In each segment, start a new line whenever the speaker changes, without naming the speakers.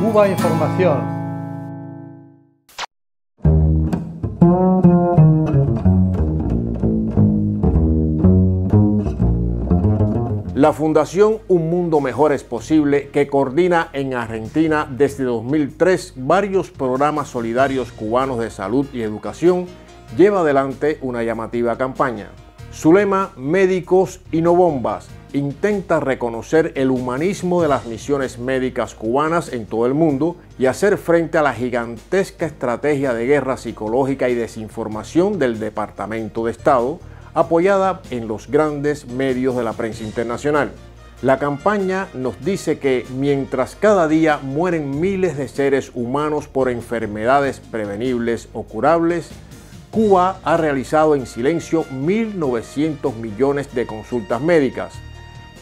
Cuba Información.
La Fundación Un Mundo Mejor es Posible, que coordina en Argentina desde 2003 varios programas solidarios cubanos de salud y educación, lleva adelante una llamativa campaña. Su lema, Médicos y no bombas, intenta reconocer el humanismo de las misiones médicas cubanas en todo el mundo y hacer frente a la gigantesca estrategia de guerra psicológica y desinformación del Departamento de Estado, apoyada en los grandes medios de la prensa internacional. La campaña nos dice que mientras cada día mueren miles de seres humanos por enfermedades prevenibles o curables, Cuba ha realizado en silencio 1.900 millones de consultas médicas,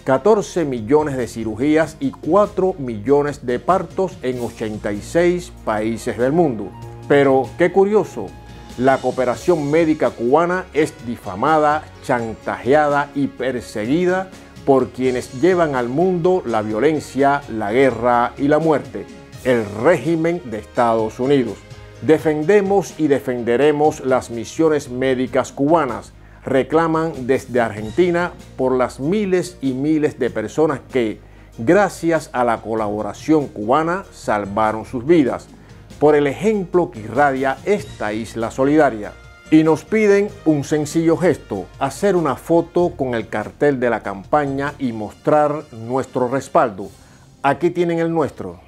14 millones de cirugías y 4 millones de partos en 86 países del mundo. Pero qué curioso, la cooperación médica cubana es difamada, chantajeada y perseguida por quienes llevan al mundo la violencia, la guerra y la muerte, el régimen de Estados Unidos. Defendemos y defenderemos las misiones médicas cubanas reclaman desde Argentina por las miles y miles de personas que, gracias a la colaboración cubana, salvaron sus vidas, por el ejemplo que irradia esta isla solidaria. Y nos piden un sencillo gesto, hacer una foto con el cartel de la campaña y mostrar nuestro respaldo. Aquí tienen el nuestro.